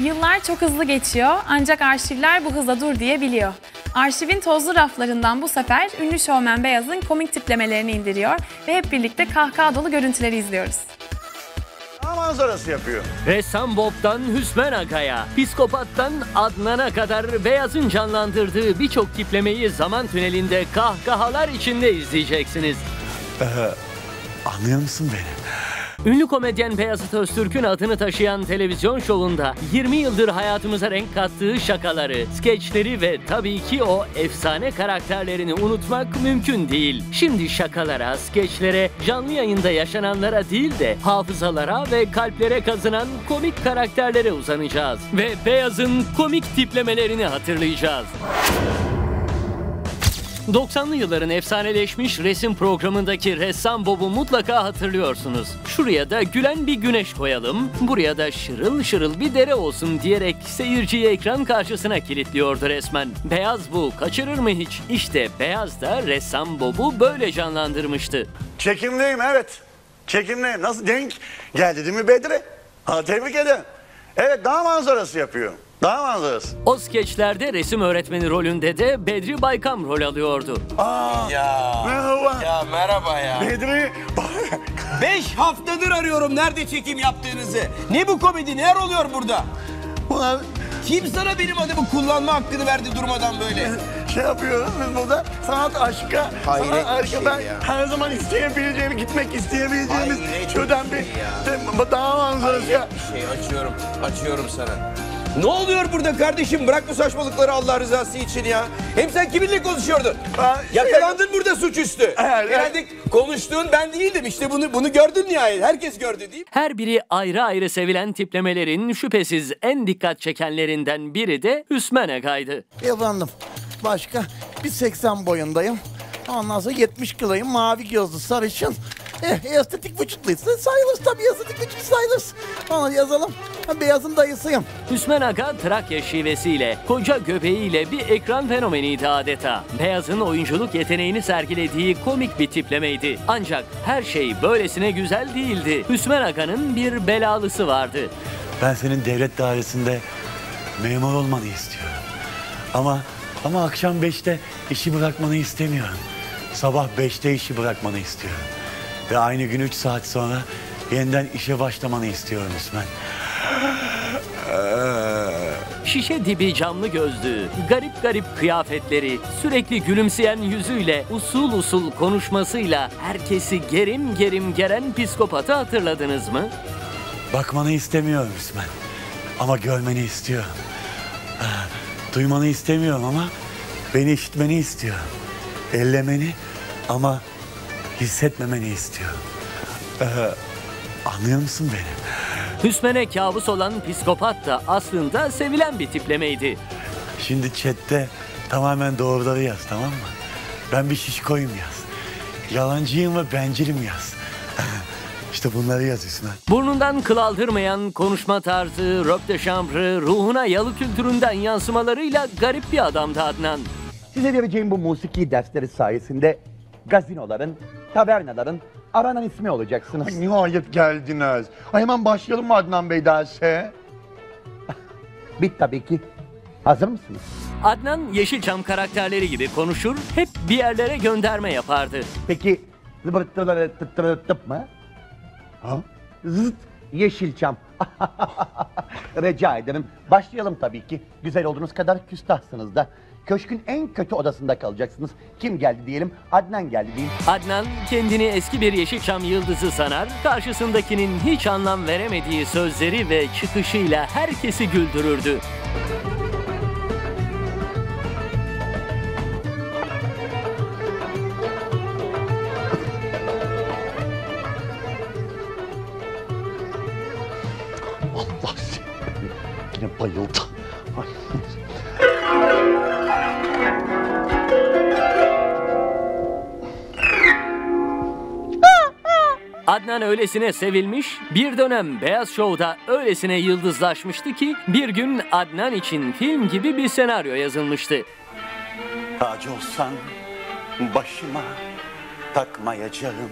Yıllar çok hızlı geçiyor ancak arşivler bu hıza dur diyebiliyor. Arşivin tozlu raflarından bu sefer ünlü şovmen Beyaz'ın komik tiplemelerini indiriyor ve hep birlikte kahkaha dolu görüntüleri izliyoruz. Ama manzarası yapıyor. Ressam Bob'dan Hüsmen Aga'ya, psikopattan Adnan'a kadar Beyaz'ın canlandırdığı birçok tiplemeyi zaman tünelinde kahkahalar içinde izleyeceksiniz. Anlıyor musun beni? Ünlü komedyen Beyazıt Öztürk'ün adını taşıyan televizyon şovunda 20 yıldır hayatımıza renk kattığı şakaları, skeçleri ve tabii ki o efsane karakterlerini unutmak mümkün değil. Şimdi şakalara, skeçlere, canlı yayında yaşananlara değil de hafızalara ve kalplere kazınan komik karakterlere uzanacağız. Ve Beyaz'ın komik tiplemelerini hatırlayacağız. 90'lı yılların efsaneleşmiş resim programındaki ressam Bob'u mutlaka hatırlıyorsunuz. Şuraya da gülen bir güneş koyalım, buraya da şırıl şırıl bir dere olsun diyerek seyirciyi ekran karşısına kilitliyordu resmen. Beyaz bu, kaçırır mı hiç? İşte Beyaz da ressam Bob'u böyle canlandırmıştı. Çekimliyim evet. Çekimliyim. Nasıl denk geldi değil mi Bedri? Ha, tebrik ederim. Evet daha manzarası yapıyor. Daha manzarası. O skeçlerde resim öğretmeni rolünde de Bedri Baykam rol alıyordu. Aa, Ya. merhaba. Ya merhaba ya. Bedri. Beş haftadır arıyorum nerede çekim yaptığınızı. Ne bu komedi? Neler oluyor burada? Ulan Kim sana benim adımı kullanma hakkını verdi durmadan böyle? şey yapıyoruz biz burada sanat aşka, Hayret sanat aşka şey ya. her zaman isteyebileceğim, gitmek isteyebileceğimiz Hayret bir şuradan bir şey manzarası ya. Bir şey açıyorum, açıyorum sana. Ne oluyor burada kardeşim? Bırak bu saçmalıkları Allah rızası için ya. Hem sen kiminle konuşuyordun? Ben- Yakalandın burada suçüstü. Evet, Herhalde konuştuğun ben değildim. İşte bunu bunu gördün nihayet. Herkes gördü değil mi? Her biri ayrı ayrı sevilen tiplemelerin şüphesiz en dikkat çekenlerinden biri de Hüsmen Aga'ydı. Efendim başka bir 80 boyundayım. Ondan sonra 70 kiloyum mavi gözlü sarışın. Eh, estetik vücutluysa sayılır tabii estetik vücut sayılır. Onu yazalım. Beyazın dayısıyım. Hüsmen Aga Trakya şivesiyle, koca göbeğiyle bir ekran fenomeniydi adeta. Beyaz'ın oyunculuk yeteneğini sergilediği komik bir tiplemeydi. Ancak her şey böylesine güzel değildi. Hüsmen Aga'nın bir belalısı vardı. Ben senin devlet dairesinde memur olmanı istiyorum. Ama ama akşam 5'te işi bırakmanı istemiyorum. Sabah 5'te işi bırakmanı istiyorum. Ve aynı gün 3 saat sonra yeniden işe başlamanı istiyorum İsmail. Şişe dibi camlı gözlüğü, garip garip kıyafetleri, sürekli gülümseyen yüzüyle, usul usul konuşmasıyla herkesi gerim gerim geren psikopatı hatırladınız mı? Bakmanı istemiyorum İsmail. Ama görmeni istiyorum. Ah, Duymanı istemiyorum ama beni işitmeni istiyorum. Ellemeni ama hissetmemeni istiyorum. Ee, anlıyor musun beni? Hüsmen'e kabus olan psikopat da aslında sevilen bir tiplemeydi. Şimdi chatte tamamen doğruları yaz tamam mı? Ben bir şişkoyum yaz. Yalancıyım ve bencilim yaz. işte bunları yaz İsmail. Burnundan kıl aldırmayan konuşma tarzı, röp de chambre, ruhuna yalı kültüründen yansımalarıyla garip bir adamdı Adnan. Size vereceğim bu musiki dersleri sayesinde gazinoların, tavernaların aranan ismi olacaksınız. Nihayet geldiniz. Ay hemen başlayalım mı Adnan Bey derse? Bit tabii ki. Hazır mısınız? Adnan Yeşilçam karakterleri gibi konuşur, hep bir yerlere gönderme yapardı. Peki zıbırttıları tıttırı tıp mı? Ha? Zıt Yeşilçam. Rica ederim. Başlayalım tabii ki. Güzel olduğunuz kadar küstahsınız da. Köşkün en kötü odasında kalacaksınız. Kim geldi diyelim? Adnan geldi diyeyim. Adnan kendini eski bir Yeşilçam yıldızı sanar, karşısındakinin hiç anlam veremediği sözleri ve çıkışıyla herkesi güldürürdü. Bayıldı. Ay. Adnan öylesine sevilmiş, bir dönem Beyaz Show'da öylesine yıldızlaşmıştı ki bir gün Adnan için film gibi bir senaryo yazılmıştı. Tac olsan başıma takmayacağım.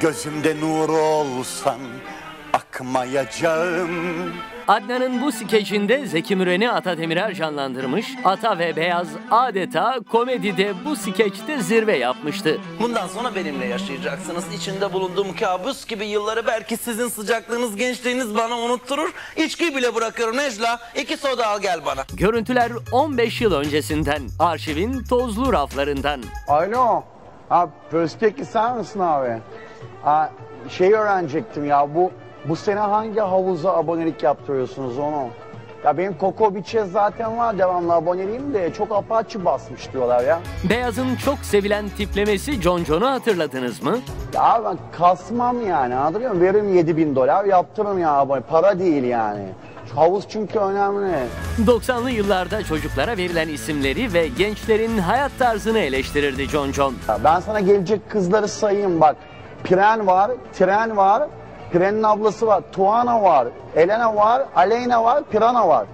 Gözümde nur olsan akmayacağım. Adnan'ın bu skecinde Zeki Müren'i Ata Demirer canlandırmış. Ata ve Beyaz adeta komedide bu skeçte zirve yapmıştı. Bundan sonra benimle yaşayacaksınız. İçinde bulunduğum kabus gibi yılları belki sizin sıcaklığınız, gençliğiniz bana unutturur. İçkiyi bile bırakıyorum Necla. İki soda al gel bana. Görüntüler 15 yıl öncesinden, arşivin tozlu raflarından. Alo. Abi Pöstek sen misin abi? Aa, şey öğrenecektim ya bu bu sene hangi havuza abonelik yaptırıyorsunuz onu? Ya benim Coco Beach'e zaten var devamlı aboneliğim de çok apaçı basmış diyorlar ya. Beyaz'ın çok sevilen tiplemesi John John'u hatırladınız mı? Ya ben kasmam yani anladın mı? Veririm 7000 dolar yaptırırım ya abone. Para değil yani. Havuz çünkü önemli. 90'lı yıllarda çocuklara verilen isimleri ve gençlerin hayat tarzını eleştirirdi John John. Ya Ben sana gelecek kızları sayayım bak. Pren var, Tren var, Pren'in ablası var, Tuana var, Elena var, Aleyna var, Pirana var.